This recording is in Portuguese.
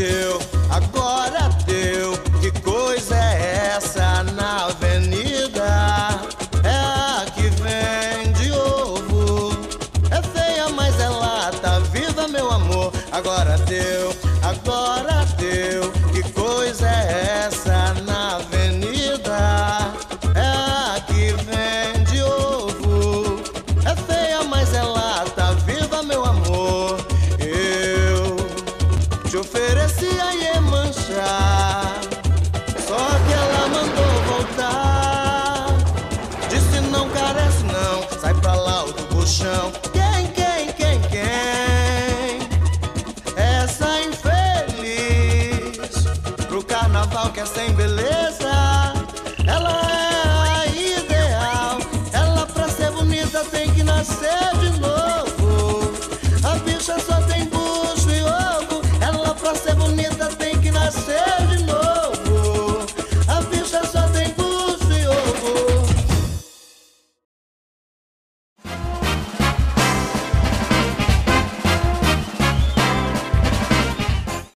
deu, agora deu. Que coisa é essa na avenida? É a que vende ovo. É feia, mas é lata. Tá viva meu amor, agora deu, agora deu. Que coisa é essa na avenida? É a que vende ovo. É feia, mas é lata. Tá viva meu amor. Eu te ofereço. no chão. Quem, quem, quem, quem? Essa infeliz pro carnaval que é sem beleza.